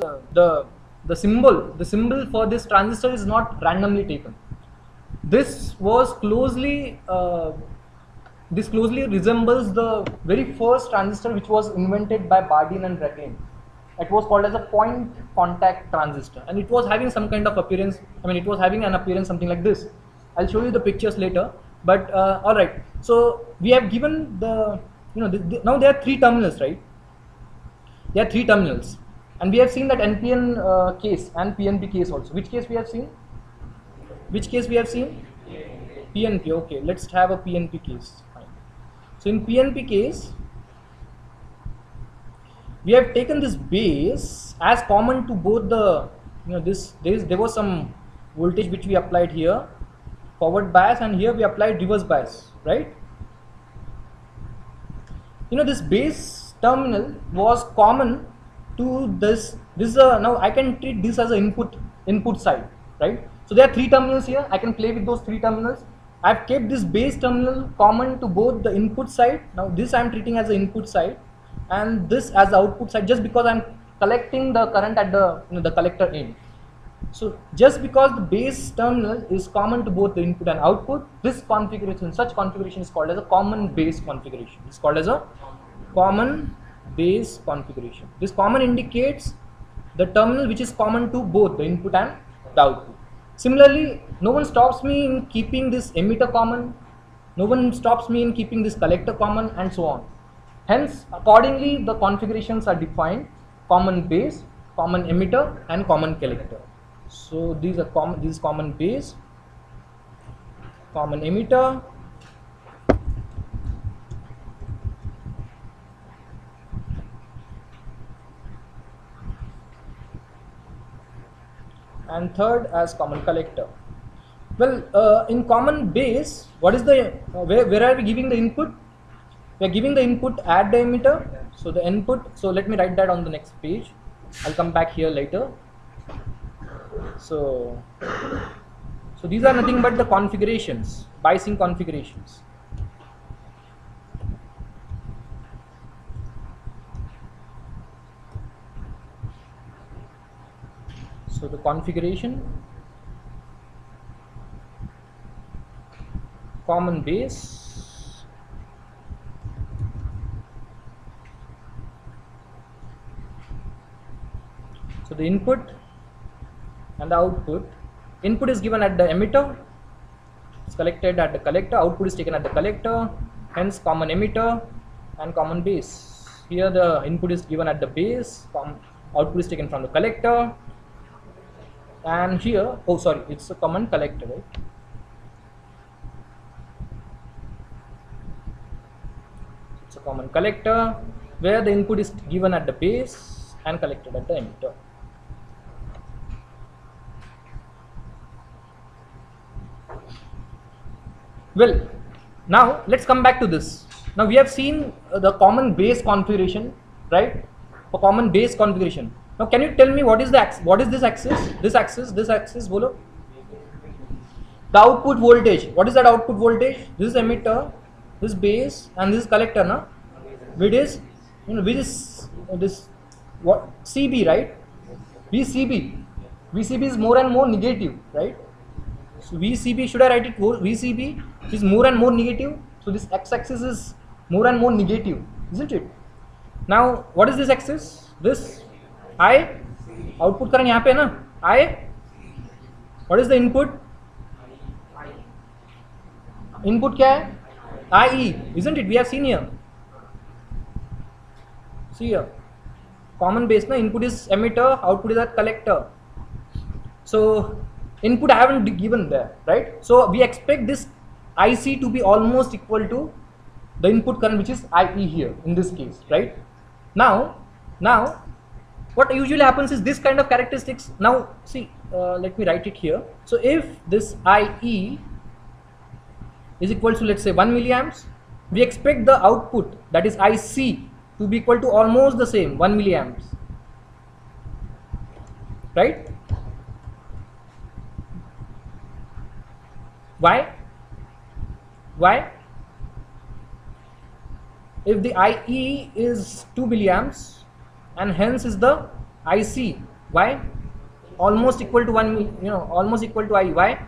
uh, the the symbol the symbol for this transistor is not randomly taken. This was closely uh, this closely resembles the very first transistor which was invented by Bardeen and Brattain. It was called as a point contact transistor and it was having some kind of appearance. I mean, it was having an appearance something like this. I'll show you the pictures later. But uh, all right, so we have given the you know the, the, now there are three terminals, right? There are three terminals, and we have seen that NPN uh, case and PNP case also. Which case we have seen? Which case we have seen? PNP. Okay, let's have a PNP case. Fine. So in PNP case, we have taken this base as common to both the you know this there is there was some voltage which we applied here forward bias and here we applied reverse bias right you know this base terminal was common to this this is a now I can treat this as an input input side right? So there are three terminals here. I can play with those three terminals. I've kept this base terminal common to both the input side. Now this I'm treating as the input side and this as the output side just because I'm collecting the current at the you know, the collector end. So just because the base terminal is common to both the input and output, this configuration, such configuration is called as a common base configuration. It's called as a common base configuration. This common indicates the terminal which is common to both the input and the output. Similarly, no one stops me in keeping this emitter common, no one stops me in keeping this collector common and so on. Hence, accordingly, the configurations are defined common base, common emitter and common collector so these are common this is common base common emitter and third as common collector. Well uh, in common base what is the uh, where, where are we giving the input? We are giving the input at the emitter so the input so let me write that on the next page. I'll come back here later. So so these are nothing but the configurations biasing configurations so the configuration common base so the input and the output input is given at the emitter it's collected at the collector output is taken at the collector hence common emitter and common base. Here the input is given at the base output is taken from the collector and here oh sorry it's a common collector right? It's a common collector where the input is given at the base and collected at the emitter. Well now let's come back to this. Now we have seen uh, the common base configuration right? For common base configuration now can you tell me what is the axis what is this axis? This axis this axis bolo. The output voltage. What is that output voltage? This is emitter this base and this is collector now which is you know which is this what cb right? Vcb vcb is more and more negative right? So vcb should i write it vcb is more and more negative. So this x-axis is more and more negative isn't it? Now what is this axis? This I output current यहाँ पे है ना। आए। What is the input input क्या है? I E is it we are senior see common base ना input is emitter output is at collector so input I haven't given the right so we expect this I C to be almost equal to the input current which is I E here in this case right now now what usually happens is this kind of characteristics. Now, see, uh, let me write it here. So, if this IE is equal to let's say 1 milliamps, we expect the output that is IC to be equal to almost the same 1 milliamps, right? Why? Why? If the IE is 2 milliamps and hence is the IC. Why? Almost equal to 1, you know, almost equal to I. Why?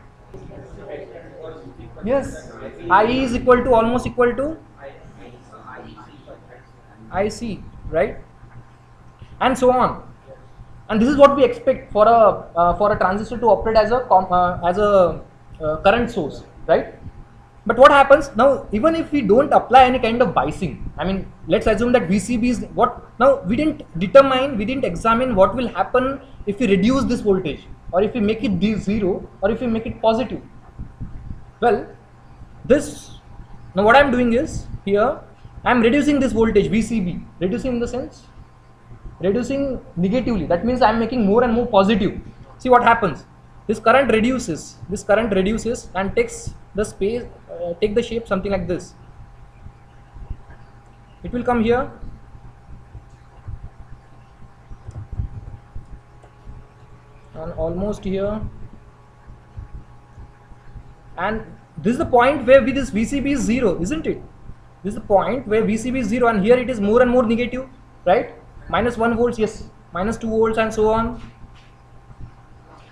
Yes. I is equal to almost equal to IC, right? And so on. And this is what we expect for a uh, for a transistor to operate as a uh, as a uh, current source, right? But what happens now, even if we don't apply any kind of biasing, I mean, let's assume that VCB is what, now we didn't determine, we didn't examine what will happen if we reduce this voltage or if we make it zero or if we make it positive. Well, this, now what I am doing is here, I am reducing this voltage VCB, reducing in the sense, reducing negatively, that means I am making more and more positive. See what happens, this current reduces, this current reduces and takes the space uh, take the shape something like this. It will come here and almost here and this is the point where this VCB is 0 isn't it this is the point where VCB is 0 and here it is more and more negative right minus 1 volts yes minus 2 volts and so on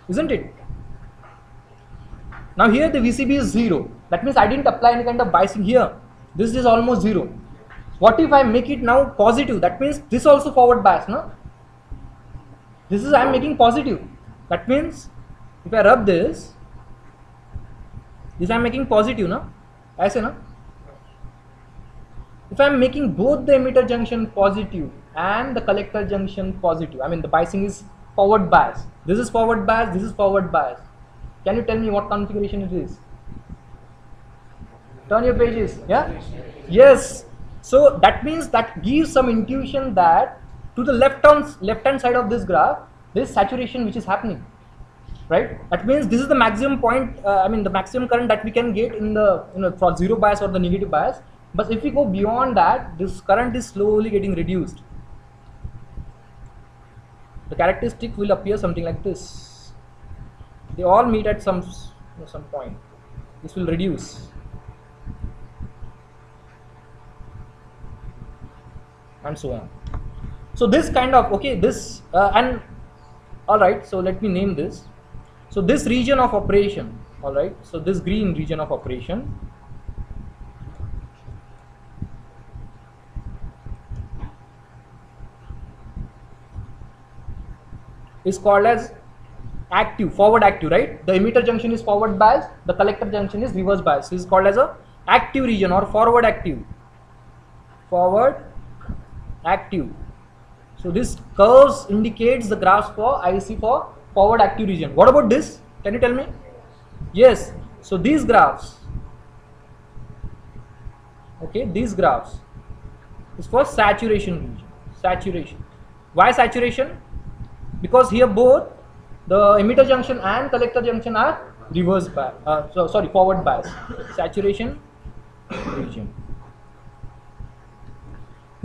isn't it now here the VCB is 0 that means I didn't apply any kind of biasing here. This is almost 0. What if I make it now positive? That means this also forward bias, no? This is I am making positive. That means if I rub this, this I am making positive? I say, no? If I am making both the emitter junction positive and the collector junction positive, I mean the biasing is forward bias. This is forward bias, this is forward bias. Can you tell me what configuration it is? turn your pages yeah yes so that means that gives some intuition that to the left hand left hand side of this graph there is saturation which is happening right? That means this is the maximum point uh, i mean the maximum current that we can get in the you know for zero bias or the negative bias. But if we go beyond that this current is slowly getting reduced. The characteristic will appear something like this. They all meet at some you know, some point. This will reduce. And so on. So this kind of okay this uh, and all right so let me name this. So this region of operation all right so this green region of operation. Is called as active forward active right? The emitter junction is forward bias the collector junction is reverse bias. Is called as a active region or forward active. Forward active. So this curves indicates the graphs for IC for forward active region. What about this? Can you tell me? Yes. So these graphs, okay, these graphs is for saturation region. Saturation. Why saturation? Because here both the emitter junction and collector junction are reverse bias. Uh, so sorry, forward bias. Saturation region.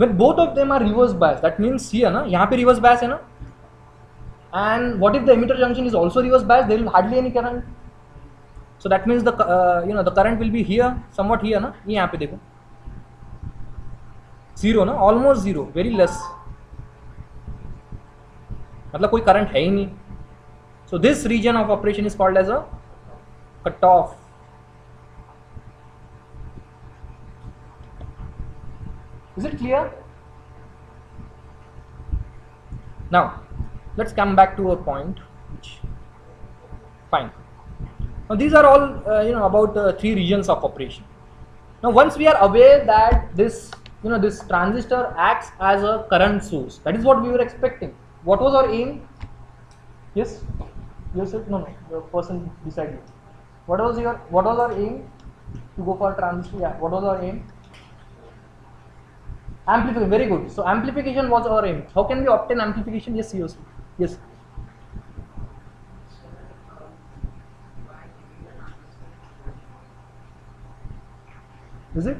When both of them are reverse bias that means here na yahan pe reverse bias hai na and what if the emitter junction is also reverse bias there will hardly any current so that means the uh, you know the current will be here somewhat here na ye yahan pe dekho zero ना almost zero very less मतलब कोई current है ही नहीं so this region of operation is called as a cut off Is it clear? Now, let's come back to a point. Which, fine. Now, these are all uh, you know about uh, three regions of operation. Now, once we are aware that this you know this transistor acts as a current source, that is what we were expecting. What was our aim? Yes, you said no, no. The person beside you. What was your what was our aim to go for transistor? Yeah. What was our aim? Amplification, very good. So amplification was our aim. How can we obtain amplification? Yes, yes, yes. Is it?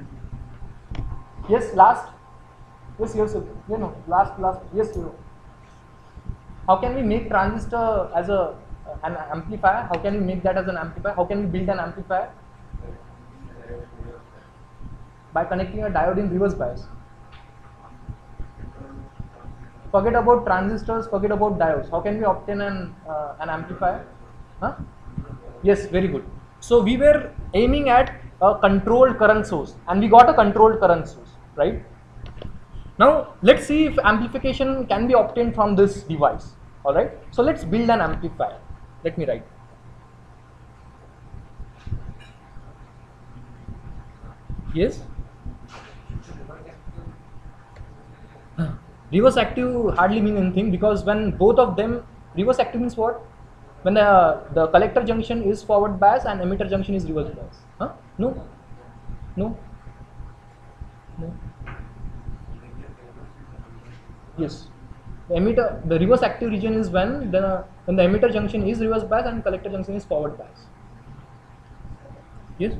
Yes, last. Yes, yes, you know, last, last. Yes, you How can we make transistor as a an amplifier? How can we make that as an amplifier? How can we build an amplifier? By connecting a diode in reverse bias. Forget about transistors, forget about diodes. How can we obtain an, uh, an amplifier? Huh? Yes, very good. So we were aiming at a controlled current source and we got a controlled current source, right? Now let's see if amplification can be obtained from this device, alright? So let's build an amplifier. Let me write. Yes? Reverse active hardly mean anything because when both of them reverse active means what? When the the collector junction is forward bias and emitter junction is reverse bias. Huh? No. No. No. Yes. The emitter the reverse active region is when the when the emitter junction is reverse bias and collector junction is forward bias. Yes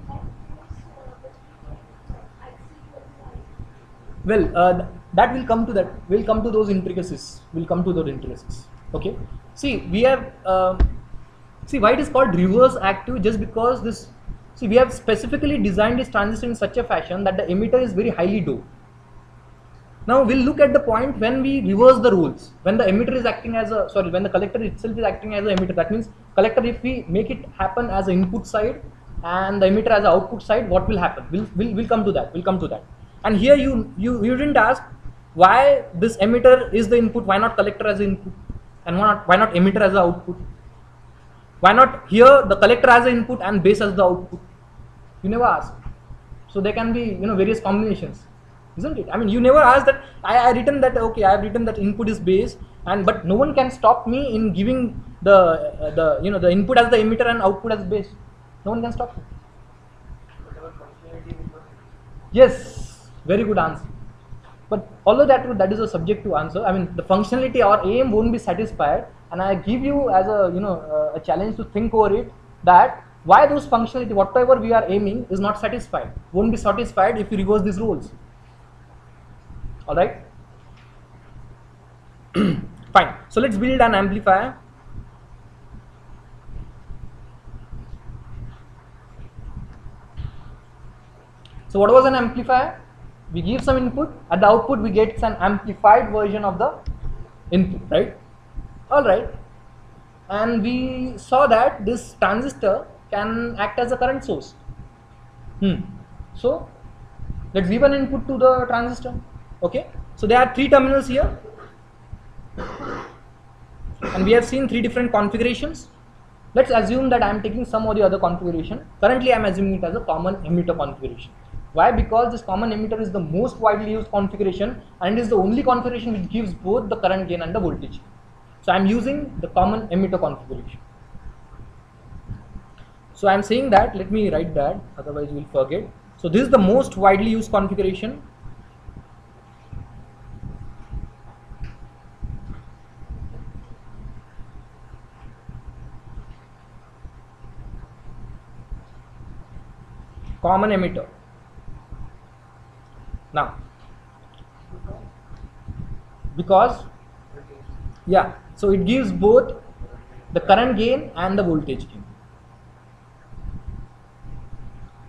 well uh, that will come to that we'll come to those intricacies we'll come to those intricacies okay? See we have uh, see why it is called reverse active just because this see we have specifically designed this transistor in such a fashion that the emitter is very highly doped. Now we'll look at the point when we reverse the rules when the emitter is acting as a sorry when the collector itself is acting as an emitter. That means collector if we make it happen as an input side and the emitter as an output side what will happen? We'll, we'll, we'll come to that we'll come to that and here you you you didn't ask why this emitter is the input why not collector as input? And why not why not emitter as the output? Why not here the collector as the input and base as the output? You never ask so there can be you know various combinations isn't it? I mean you never ask that i, I written that okay i have written that input is base and but no one can stop me in giving the uh, the you know the input as the emitter and output as base. No one can stop me. Yes very good answer but although that that is a subjective answer, I mean the functionality or aim won't be satisfied, and I give you as a you know uh, a challenge to think over it that why those functionality whatever we are aiming is not satisfied, won't be satisfied if you reverse these rules. All right. Fine. So let's build an amplifier. So what was an amplifier? We give some input at the output we get an amplified version of the input right? All right. And we saw that this transistor can act as a current source. Hmm. So let's give an input to the transistor. Okay. So there are three terminals here. And we have seen three different configurations. Let's assume that i am taking some or the other configuration. Currently i am assuming it as a common emitter configuration why? Because this common emitter is the most widely used configuration and is the only configuration which gives both the current gain and the voltage. So I am using the common emitter configuration. So I am saying that, let me write that, otherwise you will forget. So this is the most widely used configuration. Common emitter now because yeah so it gives both the current gain and the voltage gain.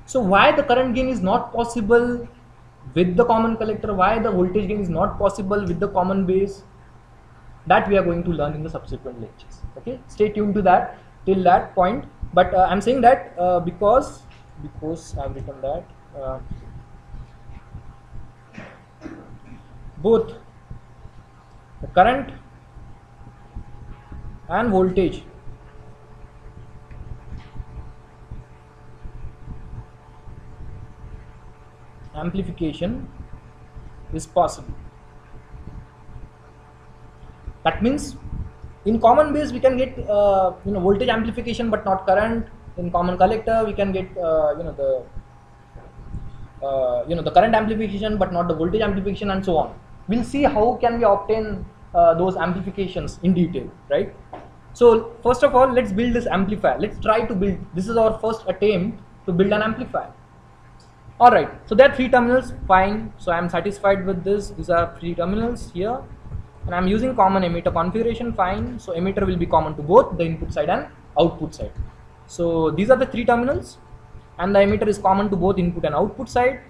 So why the current gain is not possible with the common collector? Why the voltage gain is not possible with the common base? That we are going to learn in the subsequent lectures okay? Stay tuned to that till that point. But uh, i'm saying that uh, because because i've written that uh, both the current and voltage. Amplification is possible. That means in common base we can get uh, you know voltage amplification but not current. In common collector we can get uh, you know the uh, you know the current amplification but not the voltage amplification and so on we'll see how can we obtain uh, those amplifications in detail, right? So first of all, let's build this amplifier. Let's try to build, this is our first attempt to build an amplifier. Alright, so there are three terminals, fine. So I'm satisfied with this. These are three terminals here. And I'm using common emitter configuration, fine. So emitter will be common to both the input side and output side. So these are the three terminals and the emitter is common to both input and output side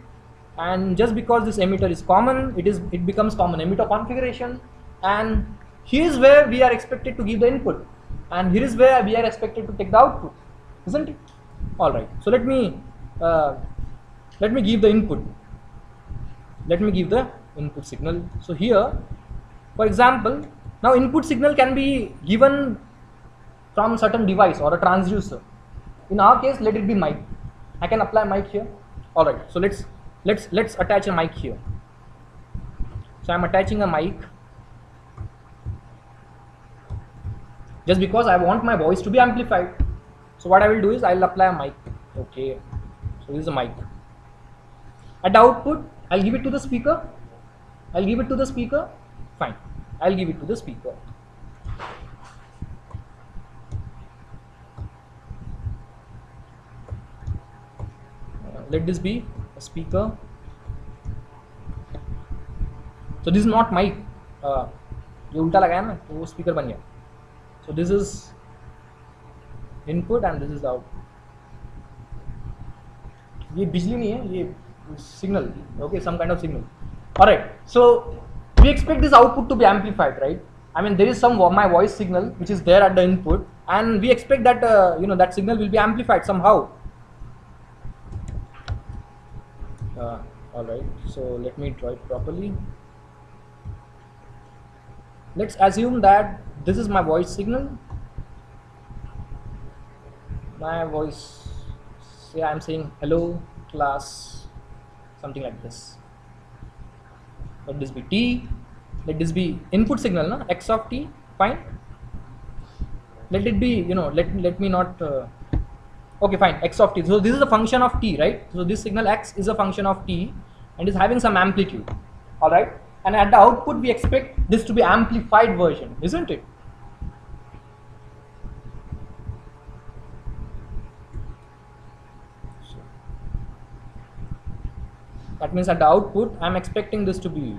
and just because this emitter is common it is it becomes common emitter configuration. And here is where we are expected to give the input. And here is where we are expected to take the output isn't it? All right. So let me uh, let me give the input. Let me give the input signal. So here for example now input signal can be given from certain device or a transducer. In our case let it be mic. I can apply mic here. All right. So let's let's let's attach a mic here. So i'm attaching a mic. Just because i want my voice to be amplified. So what i will do is i'll apply a mic. Okay. So this is a mic. At the output i'll give it to the speaker. I'll give it to the speaker. Fine. I'll give it to the speaker. Let this be speaker so this is not mic uh, ये उल्टा लगाया ना तो वो speaker बन गया so this is input and this is the output ये बिजली नहीं है ये okay some kind of signal all right so we expect this output to be amplified right i mean there is some my voice signal which is there at the input and we expect that uh, you know that signal will be amplified somehow uh, all right. So let me draw it properly. Let's assume that this is my voice signal. My voice say i'm saying hello class something like this. Let this be t. Let this be input signal na? x of t fine. Let it be you know let let me not uh, okay fine. X of t. So this is a function of t right? So this signal x is a function of t and is having some amplitude. All right and at the output we expect this to be amplified version isn't it? That means at the output i'm expecting this to be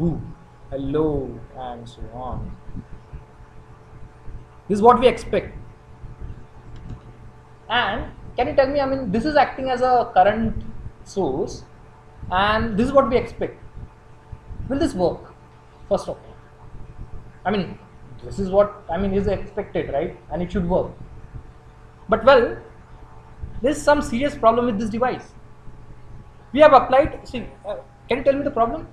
ooh hello and so on. This is what we expect and can you tell me i mean this is acting as a current source and this is what we expect. Will this work? First of all. I mean this is what i mean is expected right? And it should work. But well there's some serious problem with this device. We have applied see uh, can you tell me the problem?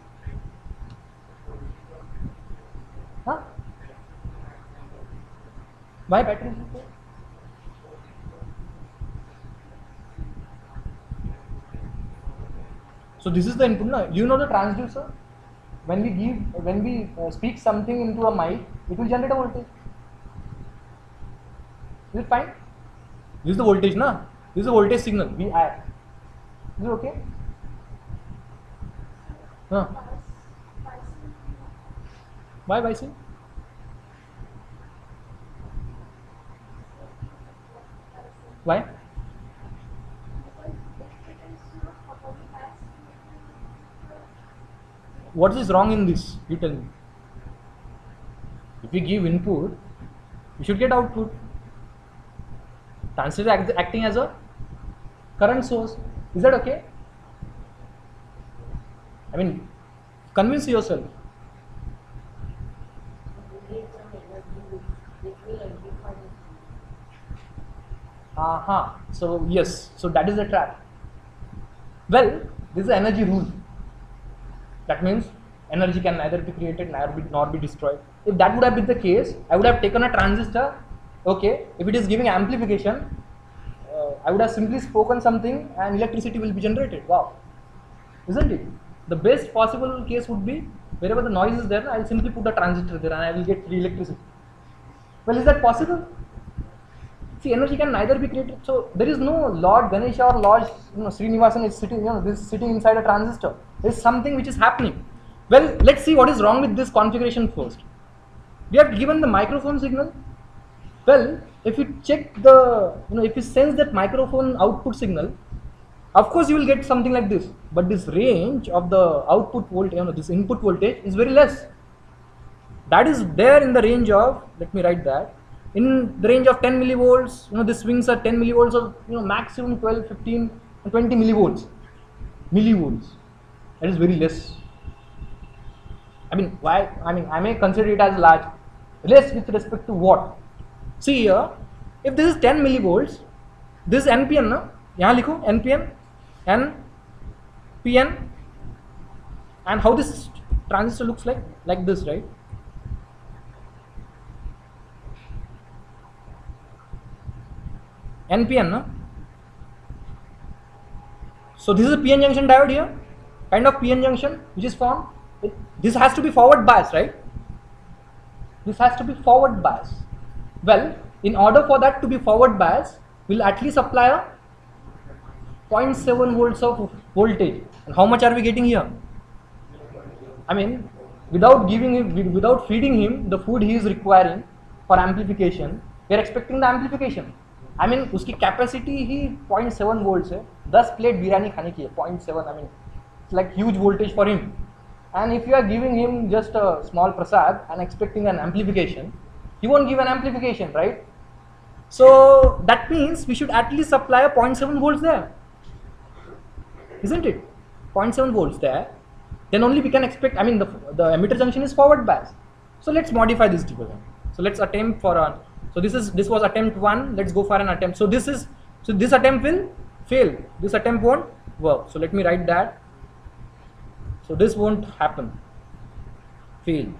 Huh? Why battery is there? So this is the input. No? You know the transducer. When we give, when we uh, speak something into a mic, it will generate a voltage. Is it fine? This is the voltage, na? This is the voltage signal. Vi. Is it okay? Huh? Why Bison? Why? What is wrong in this? You tell me. If we give input, we should get output. Transistor act- acting as a current source. Is that okay? I mean, convince yourself. Uh-huh. So yes, so that is the trap. Well, this is energy rule. That means energy can neither be created nor be, nor be destroyed. If that would have been the case, I would have taken a transistor. Okay, if it is giving amplification, uh, I would have simply spoken something and electricity will be generated. Wow, isn't it? The best possible case would be wherever the noise is there, I will simply put a transistor there and I will get free electricity. Well, is that possible? See, energy can neither be created. So there is no Lord Ganesha or Lord you know, Srinivasan is sitting, you know, this is sitting inside a transistor. There is something which is happening. Well, let's see what is wrong with this configuration first. We have given the microphone signal. Well, if you check the, you know, if you sense that microphone output signal, of course you will get something like this. But this range of the output voltage, you know, this input voltage is very less. That is there in the range of, let me write that, in the range of 10 millivolts you know the swings are 10 millivolts or you know maximum 12 15 and 20 millivolts. Millivolts. That is very less. I mean why i mean i may consider it as large. Less with respect to what? See here if this is 10 millivolts this is npn na yahan likho npn n pn and how this transistor looks like like this right? NPN, no? So this is a PN junction diode here, kind of PN junction which is formed. It, this has to be forward bias, right? This has to be forward bias. Well, in order for that to be forward bias, we'll at least apply a 0.7 volts of voltage. And how much are we getting here? I mean, without giving him, without feeding him the food he is requiring for amplification, we are expecting the amplification. I mean उसकी capacity ही point seven volt है दस plate biryani खाने की है point seven I mean it's like huge voltage for him and if you are giving him just a small prasad and expecting N amplification he won't give an amplification, right? So that means we should at least supply a 0.7 volts there, isn't it? 0.7 volts there. Then only we can expect. I mean, the the emitter junction is forward bias. So let's modify this division. So let's attempt for a so this is this was attempt one. Let's go for an attempt. So this is so this attempt will fail. This attempt won't work. So let me write that. So this won't happen. Fail.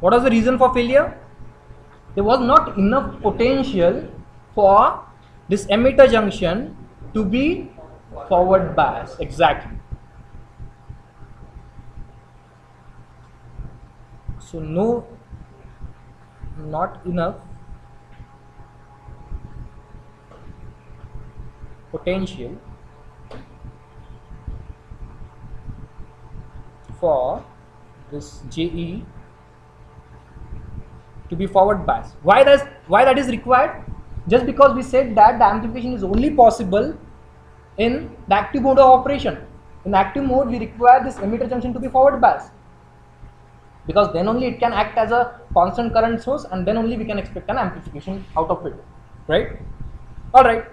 What was the reason for failure? There was not enough potential for this emitter junction to be forward bias. Exactly. So no not enough potential for this JE to be forward bias. Why does why that is required? Just because we said that the amplification is only possible in the active mode of operation. In active mode, we require this emitter junction to be forward bias because then only it can act as a constant current source and then only we can expect an amplification out of it right? All right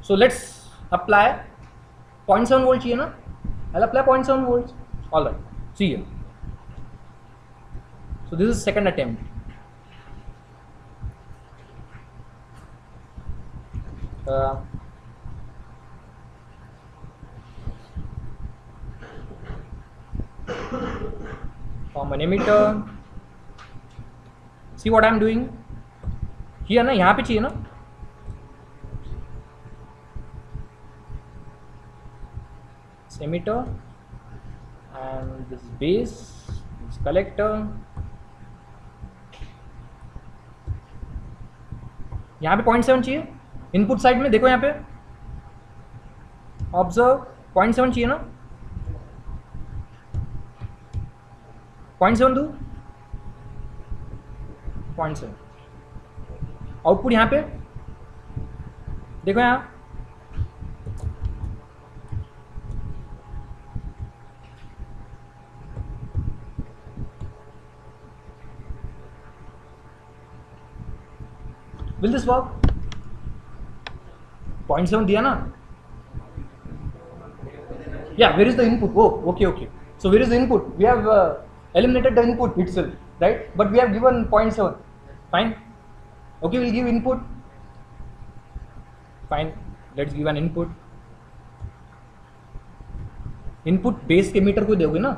so let's apply 0.7 volt here na? I'll apply 0.7 volts. All right see here. So this is second attempt. Uh, from emitter see what I am doing है ना, यहाँ पे चाहिए ना? Emitter and this base this collector यहाँ पे point seven चाहिए। Input side में देखो यहाँ पे। ऑब्ज़र्व पॉइंट सेवन चाहिए ना? Point seven to point seven output यहाँ पे? देखो यहाँ। Will this work point seven दिया ना? या where is the input oh okay okay so where is the input we have eliminated the input itself, right? But we have given 0.7, fine. Okay, we'll give input, fine. Let's give an input. Input base के metre को दोगे ना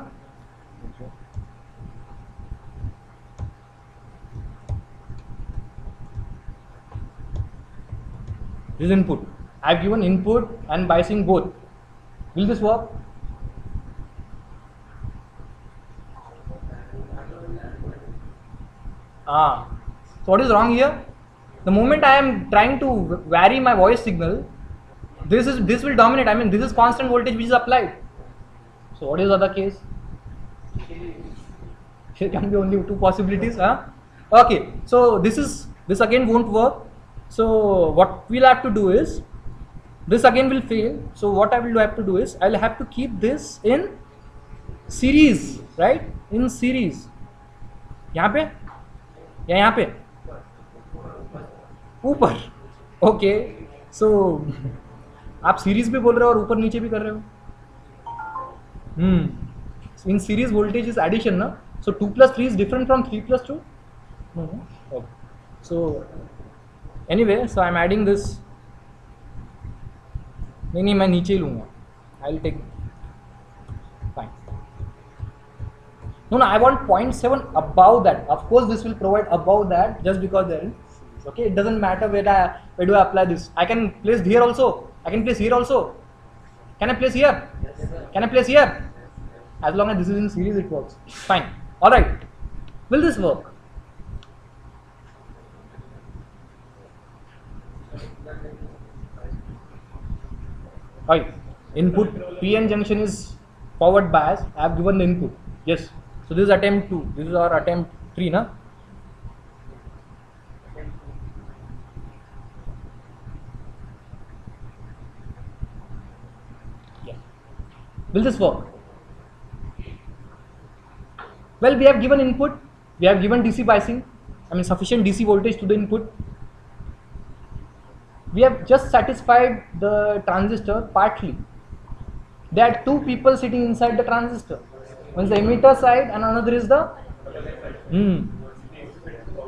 this input I have given input and biasing both will this work Ah, so what is wrong here? The moment I am trying to vary my voice signal, this is this will dominate. I mean, this is constant voltage which is applied. So what is the other case? Here can be only two possibilities. Huh? Okay, so this is this again won't work. So what we'll have to do is this again will fail. So what I will have to do is I'll have to keep this in series, right? In series. यहाँ पे या यहाँ पे? ऊपर। Okay so आप series भी बोल रहे हो और ऊपर नीचे भी कर रहे हो। हम्म, in series voltage is addition ना? So two plus three is different from three plus two so anyway so I am adding this नहीं नहीं, मैं नीचे ही लूँगा। I will take no no i want 0.7 above that. Of course this will provide above that just because there okay? It doesn't matter where i where do i apply this. I can place here also. I can place here also. Can i place here? Yes, can i place here? As long as this is in series it works. Fine. All right. Will this work? Right. Input PN junction is forward bias. I have given the input. Yes. So this is attempt 2. This is our attempt 3, na? Will this work? Well, we have given input. We have given DC biasing. I mean sufficient DC voltage to the input we have just satisfied the transistor partly. There are two people sitting inside the transistor. One is the emitter side and another is the hmm.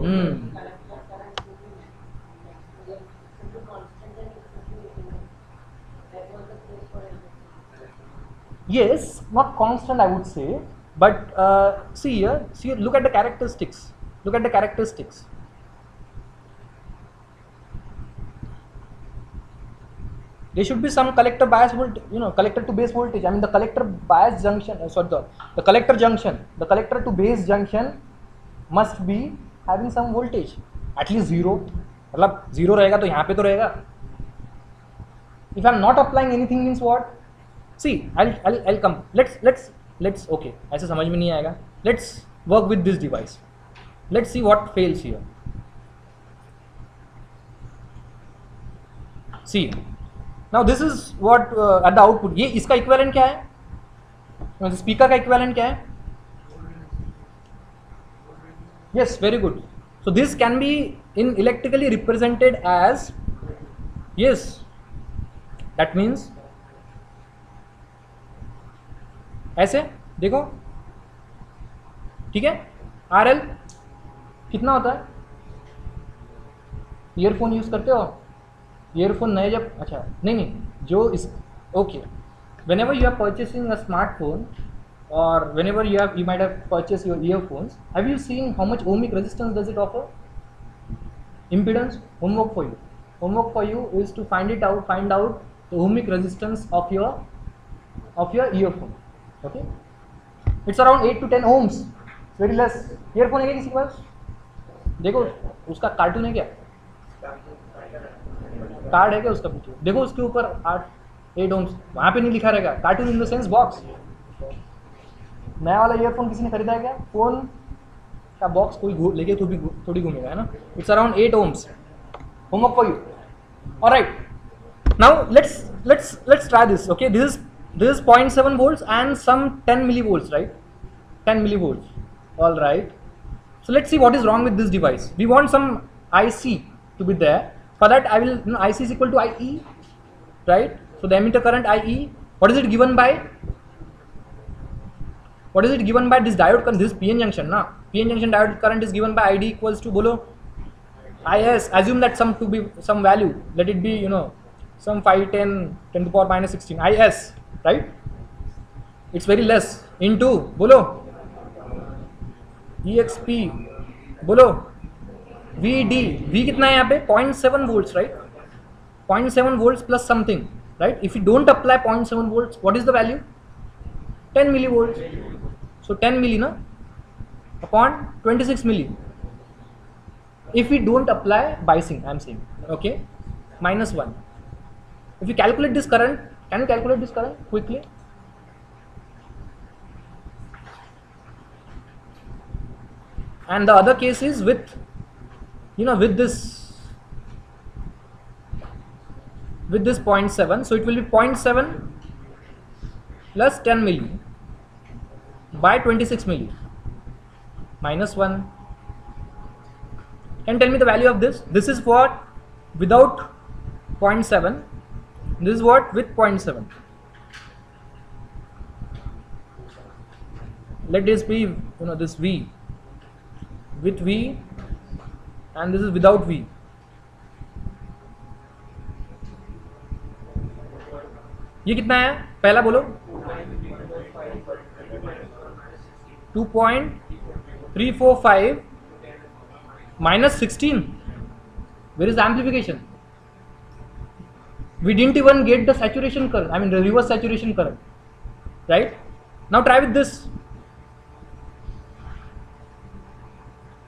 Hmm. Yes, not constant I would say, but uh, see here, see look at the characteristics. Look at the characteristics. There should be some collector bias voltage, you know, collector to base voltage. I mean, the collector bias junction, uh, sorry, the, the collector junction, the collector to base junction must be having some voltage, at least zero. मतलब zero रहेगा तो यहाँ पे तो रहेगा. If I'm not applying anything means what? See, I'll I'll I'll come. Let's let's let's okay. ऐसे समझ में नहीं आएगा. Let's work with this device. Let's see what fails here. See. Now this is what at the output ये इसका equivalent क्या है? Speaker का इक्वेलेंट क्या है? Yes, very good. So, this can be in electrically represented as, yes, that means, ऐसे, देखो, ठीक है? आर एल कितना होता है? ईयरफोन यूज़ करते हो? ईयरफोन नए जब अच्छा नहीं नहीं, जो इस okay whenever you are purchasing a smartphone और whenever you have you might purchase your earphones have you seen how much ohmic resistance does it offer impedance homework for you homework for you is to find it out find out the ohmic resistance of your of your earphone okay it's around eight to ten ohms very less earphone है किसी के पास? देखो, उसका cartoon है क्या? Card है क्या उसका पीछे? देखो उसके ऊपर आठ एट ओम्स वहाँ पे नहीं लिखा रहेगा। Cartoon in the sense box नया वाला ईयरफोन किसी ने खरीदा है क्या? फ़ोन का बॉक्स कोई लेके तो भी थोड़ी घूमेगा, है ना? It's around eight ohms homework for you और right now let's let's let's try this okay this is this is 0.7 volts and some 10 millivolts, right? 10 millivolts. All right. So, let's see what is wrong with this device. We want some ic to be there. For that I will you know, IC is equal to IE right? So the emitter current IE what is it given by? What is it given by this diode current? This PN junction na? PN junction diode current is given by ID equals to bolo IS. Assume that some to be some value let it be you know some 5 10 10 to power minus 16 IS right? It's very less into bolo EXP bolo V D V कितना है यहाँ पे? 0.7 seven volt right point seven volt plus something right if you don't apply point seven volt what is the value ten milli volt so ten milli ना upon 26 milli if you don't apply biasing I am same okay minus one if you calculate this current can you calculate this current quickly and the other case is with you know with this with this 0.7 so it will be 0.7 plus 10 milli by 26 milli minus 1 can tell me the value of this? This is what without 0.7 this is what with 0.7 let this be you know this v with v and this is without v. ये कितना है? पहला बोलो। 2.345 point three four five minus sixteen where is amplification we didn't even get the saturation कर I mean reverse saturation कर right now try with this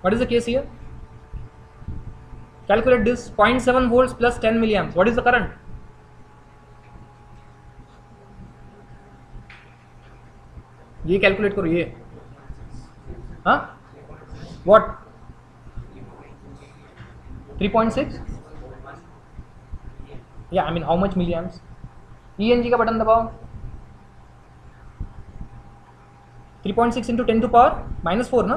what is the case year calculate this 0.7 volts plus 10 milliamps what is the current? ये calculate करो, ये। हाँ? What 3.6 या I mean how much milliamps ENG का button दबाओ। 3.6 point six into ten to power minus four ना?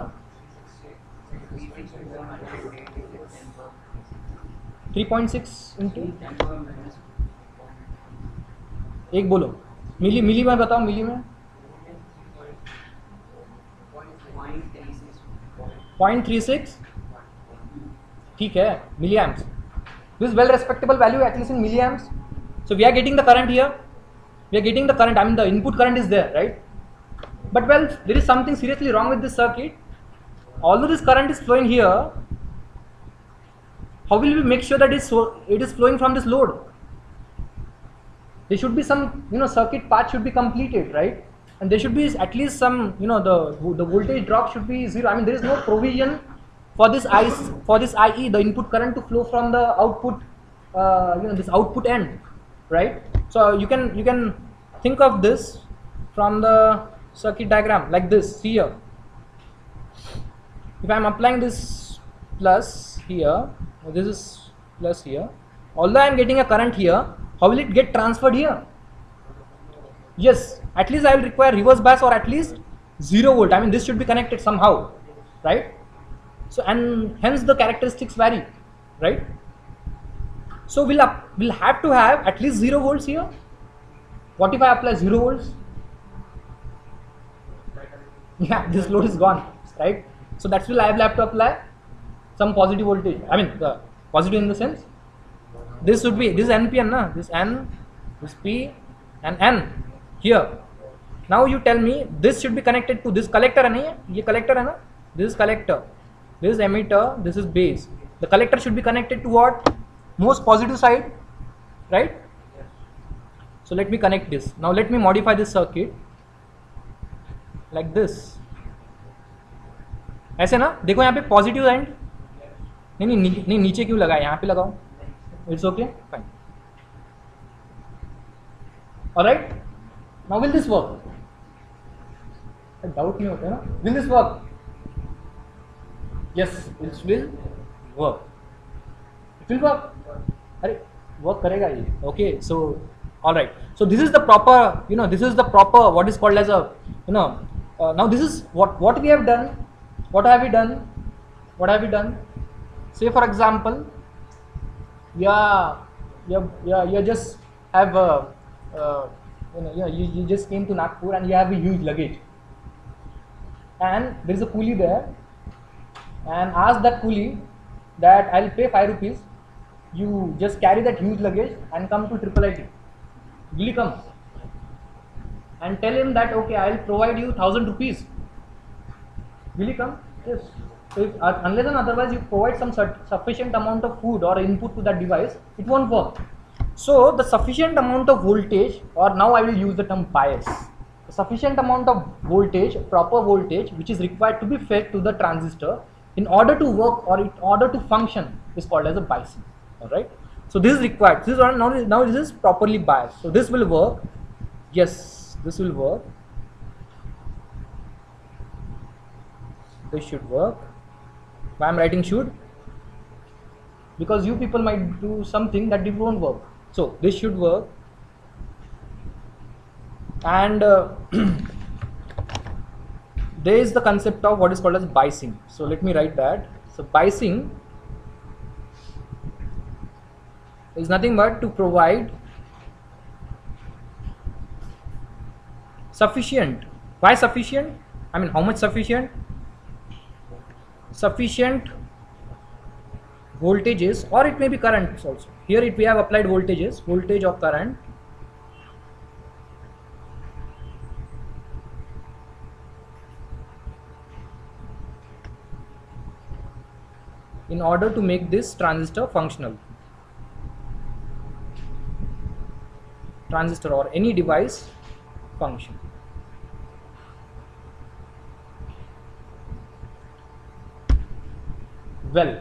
3.6 एक बोलो। मिली मिली में बताओ, मिली में। Point three six. ठीक है, milli amps this well respectable value at least in milli amps so we are getting the current here we are getting the current I mean the input current is there right but well there is something seriously wrong with this circuit all this current is flowing here how will we make sure that it is flowing from this load? There should be some you know circuit path should be completed right? And there should be at least some you know the the voltage drop should be zero. I mean there is no provision for this I for this IE the input current to flow from the output uh, you know this output end right? So you can you can think of this from the circuit diagram like this here. If I am applying this plus here this is plus here. Although I am getting a current here how will it get transferred here? Yes at least I will require reverse bias or at least 0 volt. I mean this should be connected somehow right? So and hence the characteristics vary right? So we'll we'll have to have at least 0 volts here. What if i apply 0 volts? Yeah this load is gone right? So that's why i will have to apply some positive voltage i mean the positive in the sense this would be this npn na this n this p and n here now you tell me this should be connected to this collector है नहीं है ये collector है ना this is collector this is emitter this is base the collector should be connected to what most positive side right so let me connect this now let me modify this circuit like this ऐसे ना देखो यहाँ पे positive and नहीं नहीं नहीं, नहीं नीचे क्यों लगाए? यहाँ पे लगाओ। इट्स ओके फाइन और right now will this work doubt नहीं होता है ना? Will this work yes it's will work will work अरे वर्क करेगा ये। Okay so all right so this is the proper you know this is the proper what is called as a you know now this is what what we have done what have you done what have you done say for example yeah yeah yeah you just have a uh, you know you, you just came to Nagpur and you have a huge luggage and there is a coolie there and ask that coolie that I'll pay 5 rupees. You just carry that huge luggage and come to Triple IT. Will you come? And tell him that okay, I'll provide you 1000 rupees. Will he come? Yes. So if, uh, unless and otherwise you provide some sufficient amount of food or input to that device, it won't work. So the sufficient amount of voltage, or now I will use the term bias. The sufficient amount of voltage, proper voltage, which is required to be fed to the transistor in order to work or in order to function is called as a biasing all right so this is required. This is now, now this is properly biased. So this will work. Yes this will work. This should work why i'm writing should because you people might do something that it won't work so this should work and uh, there is the concept of what is called as biasing. So let me write that. So biasing is nothing but to provide sufficient. Why sufficient? I mean how much sufficient sufficient voltages or it may be currents also. Here it we have applied voltages voltage or current in order to make this transistor functional transistor or any device function well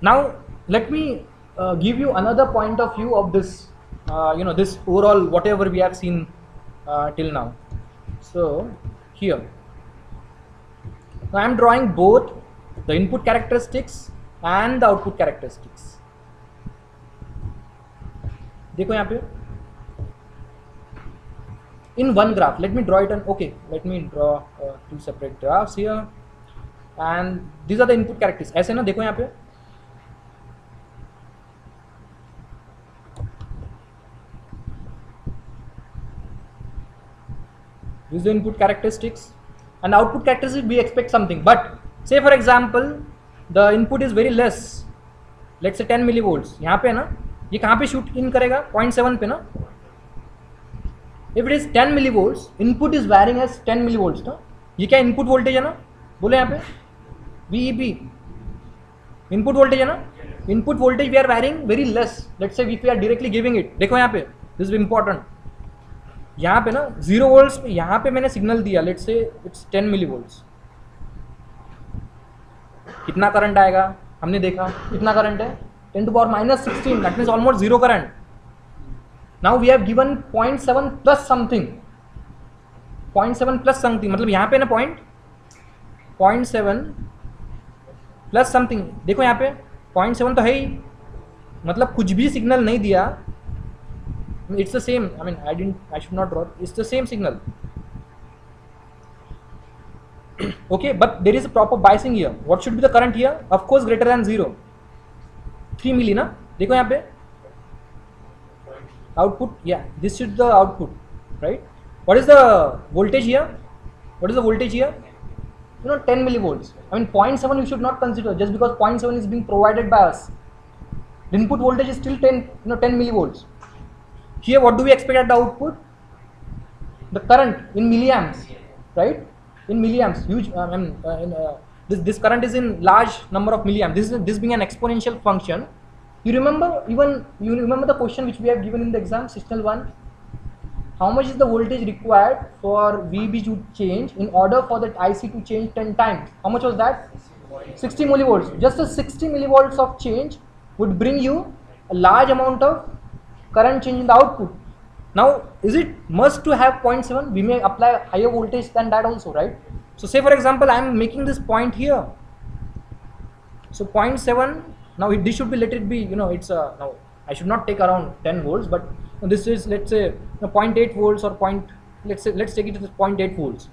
now let me uh, give you another point of view of this uh, you know this overall whatever we have seen uh, till now so here now i am drawing both the input characteristics and the output characteristics देखो यहाँ पे in one graph let me draw it and okay let me draw uh, two separate graphs here and these are the input characters ऐसे ना देखो यहाँ पे। This the input characteristics and output characteristics we expect something but say for example the input is very less let's a 10 milli volt यहाँ पे है ना, ये कहाँ पे शूट इन करेगा? 0.7 पे ना। If it is ten milli volt input is varying as ten milli volt ना। ये क्या इनपुट वोल्टेज है ना? बोले यहाँ पे। VEB input voltage है ना? Input voltage we are varying very less say if we are directly giving it. देखो यहाँ पे, this is important. यहाँ पे ना ज़ीरो वोल्ट्स पे यहाँ पे मैंने सिग्नल दिया let's say it's 10 millivolts कितना करंट आएगा? हमने देखा, कितना करंट है? 10 to power minus sixteen that means almost zero current now we have given point seven plus something point seven plus something मतलब यहाँ पे ना point point seven plus something देखो यहाँ पे पॉइंट सेवन तो है ही। मतलब कुछ भी सिग्नल नहीं दिया। It's the same I mean I didn't I should not draw it's the same signal okay but there is a proper biasing here what should be the current here of course greater than zero three milli ना देखो यहाँ पे output या this should the output right what is the voltage here what is the voltage here you know 10 millivolts. I mean 0.7 you should not consider just because 0.7 is being provided by us. The input voltage is still 10 you know 10 millivolts. Here what do we expect at the output? The current in milliamps right? In milliamps huge mean, uh, in, uh, this, this current is in large number of milliamps. This is this being an exponential function. You remember even you remember the question which we have given in the exam sectional 1 how much is the voltage required for VB to change in order for that IC to change 10 times how much was that 60 millivolts just a 60 millivolts of change would bring you a large amount of current change in the output. Now, is it must to have 0.7? We may apply higher voltage than that also, right? So, say for example, I am making this point here. So, 0.7, now it, this should be, let it be, you know, it's a, now I should not take around 10 volts, but this is, let's say, you know, 0.8 volts or point, let's say, let's take it as 0.8 volts.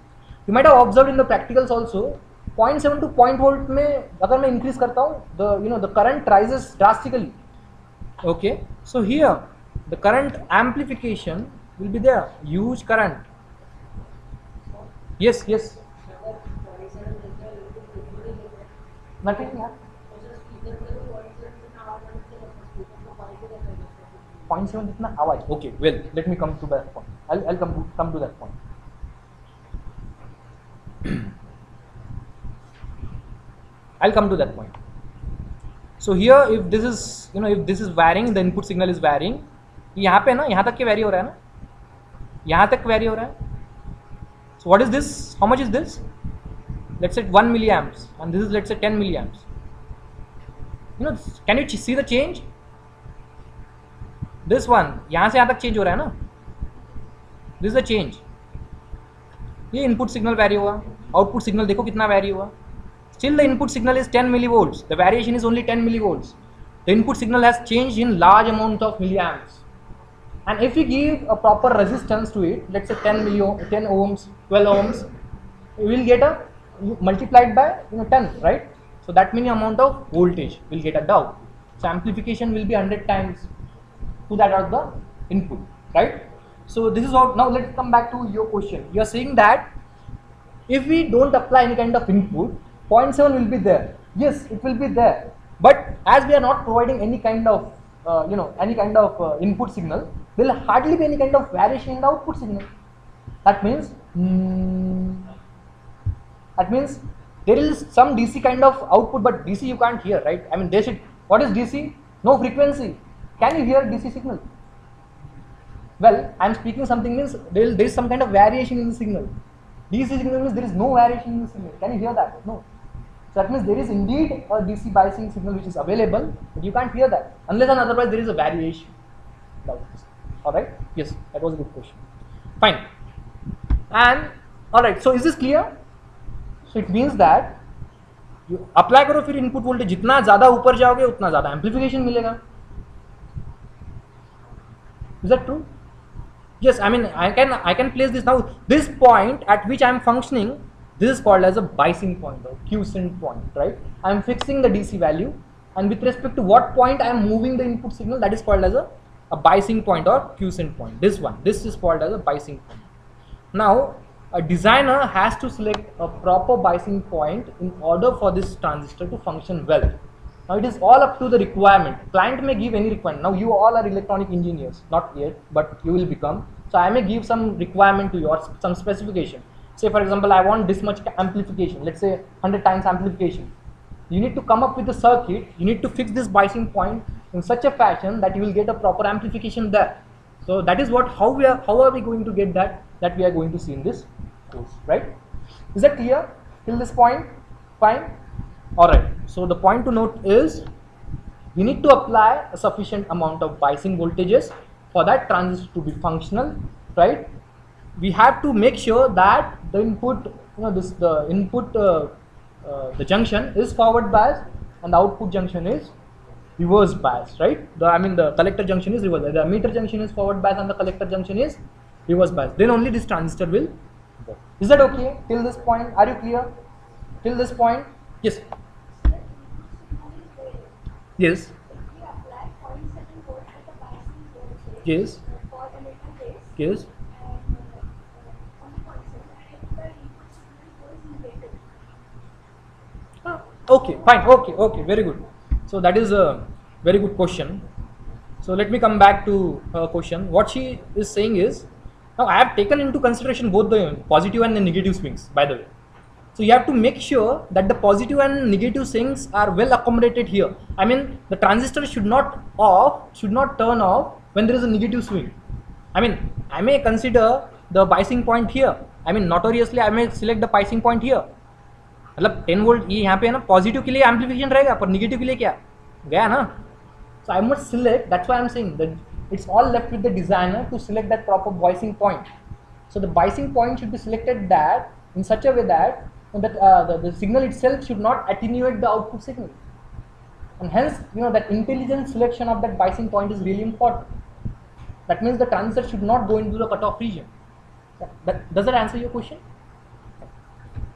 You might have observed in the practicals also, 0.7 to 0 volt में अगर मैं increase करता हूँ, the, you know, the current rises drastically. Okay, so here, the current amplification will be there huge current yes yes nothing yeah. 0.7 जितना आवाज़ okay well let me come to that point I I come to come to that point I come to that point so here if this is you know if this is varying the input signal is varying यहाँ पे ना, यहाँ तक के vary हो रहा है ना? यहाँ तक वैरी हो रहा है? So what is this how much is this let's set one milli amps and this is let's set ten milli amps you know can you see the change this one यहाँ से यहाँ तक change हो रहा है ना? This a change ये input signal vary हुआ आउटपुट सिग्नल देखो कितना वैरी हुआ। Still the input signal is ten milli volt the variation is only ten milli volt the input signal has change in large amount of milli amps and if you give a proper resistance to it let's 10 milli 10 ohms 12 ohms you will get a multiplied by you know 10 right so that meaning amount of voltage will get a doubt so amplification will be 100 times to that are the input right? So this is what now let's come back to your question. You are saying that if we don't apply any kind of input 0.7 will be there. Yes it will be there. But as we are not providing any kind of uh, you know any kind of uh, input signal there will hardly be any kind of variation in the output signal. That means mm, that means there is some dc kind of output but dc you can't hear right? I mean they should what is dc no frequency can you hear dc signal well i am speaking something means there is, there is some kind of variation in the signal dc signal means there is no variation in the signal can you hear that no so that means there is indeed a dc biasing signal which is available but you can't hear that unless and otherwise there is a variation all right yes that was a good question fine and all right so is this clear so it means that you apply करो फिर input voltage जितना ज्यादा ऊपर जाओगे उतना ज्यादा amplification मिलेगा is that true? Yes i mean i can i can place this now. This point at which i am functioning this is called as a biasing point or quiescent point right? I am fixing the dc value and with respect to what point i am moving the input signal that is called as a, a biasing point or quiescent point. This one this is called as a biasing point. Now a designer has to select a proper biasing point in order for this transistor to function well now it is all up to the requirement. Client may give any requirement. Now you all are electronic engineers, not yet, but you will become. So I may give some requirement to yours, some specification. Say for example, I want this much amplification. Let's say 100 times amplification. You need to come up with a circuit. You need to fix this biasing point in such a fashion that you will get a proper amplification there. So that is what how we are how are we going to get that that we are going to see in this course, right? Is that clear till this point? Fine. Alright, so the point to note is we need to apply a sufficient amount of biasing voltages for that transistor to be functional, right? We have to make sure that the input, you know, this the input, uh, uh, the junction is forward bias and the output junction is reverse bias, right? The I mean the collector junction is reverse. The emitter junction is forward bias and the collector junction is reverse bias. Then only this transistor will work. Is that okay till this point? Are you clear? Till this point? Yes. Yes. Yes. Yes. Ah, Okay, fine. Okay, okay, very good. So that is a very good question. So let me come back to her question. What she is saying is, now I have taken into consideration both the positive and the negative swings, by the way. So you have to make sure that the positive and negative swings are well accommodated here. I mean, the transistor should not off, should not turn off when there is a negative swing. I mean, I may consider the biasing point here. I mean, notoriously I may select the biasing point here. मतलब 10 volt ये यहाँ पे है ना positive के लिए amplification रहेगा पर निगेटिव के लिए क्या गया ना so I must select that's why I am saying that it's all left with the designer to select that proper biasing point so the biasing point should be selected that in such a way that that uh, the, the signal itself should not attenuate the output signal and hence you know that intelligent selection of that biasing point is really important that means the transistor should not go into the cutoff region that, that, does that answer your question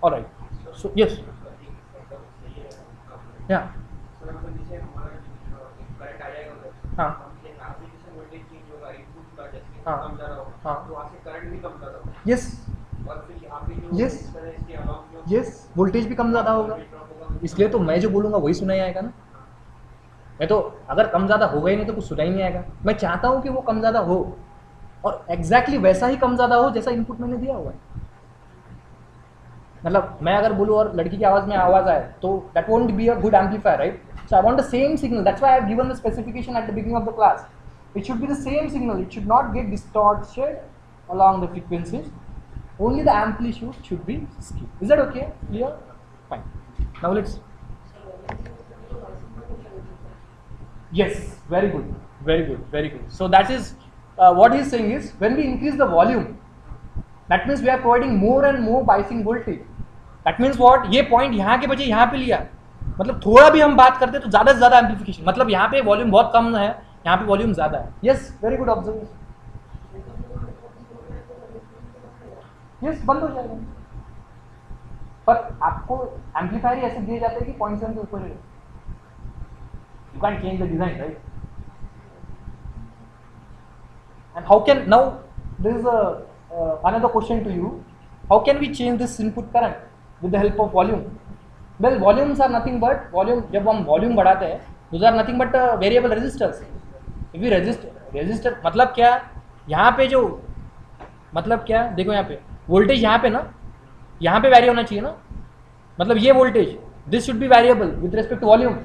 all right so yes yeah हाँ हाँ हाँ yes Yes. Yes voltage भी कम ज़्यादा होगा। इसलिए तो मैं जो बोलूँगा वही सुना ही आएगा ना। मैं तो अगर कम ज़्यादा होगा ही नहीं तो कुछ सुना ही नहीं आएगा। मैं चाहता हूँ कि वो कम ज़्यादा हो और एग्जैक्टली exactly वैसा ही कम ज़्यादा हो जैसा इनपुट मैंने दिया हुआ है। मतलब मैं अगर बोलूँ और लड़की की आवाज़ में आवाज़ आए तो that won't be a good amplifier right so I want the same signal that's why I given the specification at the beginning of the class it should be the same signal. It should not get distorted along the frequencies. Only the amplitude should be skewed is that okay clear fine now let's yes very good very good very good so that is uh, what he is saying is when we increase the volume that means we are providing more and more biasing voltage that means what ये point यहाँ के बजाय यहाँ पे लिया मतलब थोड़ा भी हम बात करते हैं तो ज़्यादा से ज़्यादा एम्पलीफिकेशन मतलब यहाँ पे वॉल्यूम बहुत कम है यहाँ पे वॉल्यूम ज़्यादा है यस वेरी गुड ऑब्जर्वेशन ये बंद हो जाएगा। पर आपको एम्पलीफायर ऐसे दिए जाते हैं कि पॉइंट सेवन के ऊपर you can change the design right and how can now this is another question to you how can we change this input current with the help of volume well volumes are nothing but volume जब हम volume बढ़ाते हैं this are nothing but variable resistors if you resistor resistor मतलब क्या? यहाँ पे जो मतलब क्या? देखो यहाँ पे। वोल्टेज यहाँ पे ना, यहाँ पे वैरी होना चाहिए ना। मतलब ये voltage this should be variable with respect to volume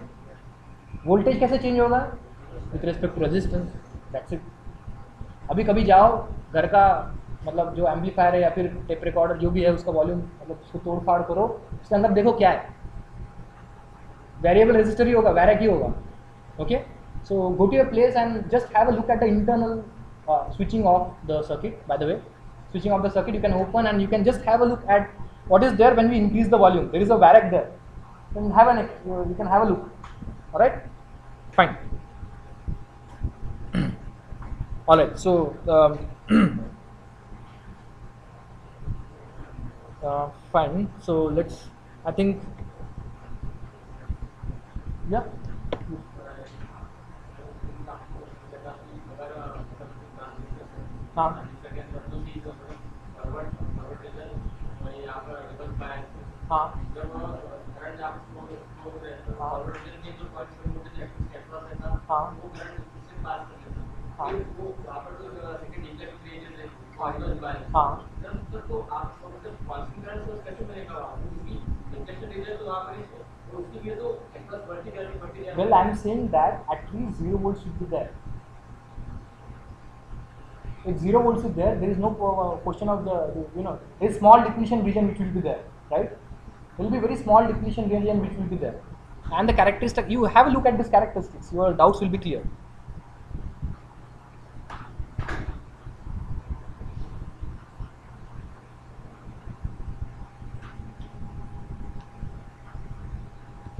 voltage कैसे चेंज होगा? With respect to resistance that's it अभी कभी जाओ, घर का मतलब जो एम्पलीफायर है या फिर टेप रिकॉर्डर जो भी है, उसका वॉल्यूम मतलब उसको तोड़ फाड़ करो। उसके अंदर देखो क्या है। वेरिएबल रजिस्टर ही होगा वैरक ही होगा। Okay so go to your place and just have a look at the internal switching of the circuit by the way. Switching the circuit you can open and you can just have a look at what is there when we increase the volume. There is a variac there. You can have an you can have a look. All right fine. All right so um, uh, fine. So let's i think yeah. हाँ Well, I am saying that at least 0 volts should be there. If 0 volts is there, there is no uh, question of the, you know, there is small depletion region which will be there, right? There will be very small depletion region which will be there. And the characteristic, you have a look at these characteristics, your doubts will be clear.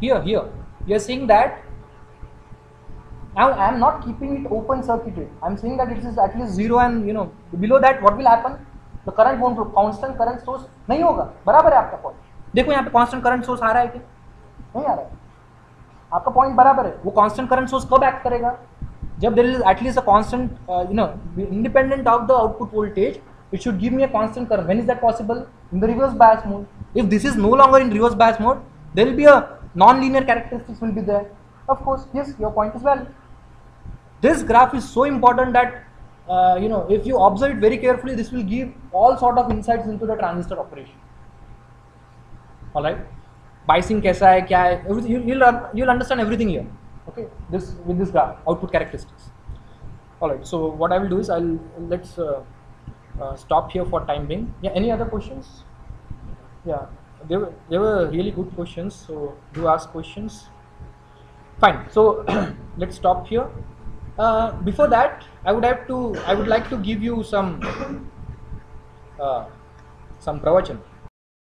Here, here, you are saying that now I am not keeping it open circuited. I am saying that it is at least zero and you know below that what will happen? The current won't flow. Constant current source नहीं होगा बराबर है आपका point देखो यहाँ पे constant current source आ रहा है कि नहीं आ रहा है। आपका पॉइंट बराबर है। वो कॉन्स्टेंट करंट सोर्स कब एक्ट करेगा? जब there is at least a constant you know independent of the output voltage it should give me a constant current when is that possible in the reverse bias mode if this is no longer in reverse bias mode there will be a non linear characteristics will be there of course this your point is well this graph is so important that you know if you observe it very carefully this will give all sort of insights into the transistor operation all right? Biasing kaisa hai kya hai? Everything you, you'll you'll understand everything here. Okay? This with this graph output characteristics. All right so what i will do is i'll let's uh, uh, stop here for time being. Yeah any other questions? Yeah they were they were really good questions so do ask questions. Fine so let's stop here. Uh, before that i would have to i would like to give you some uh, some pravachan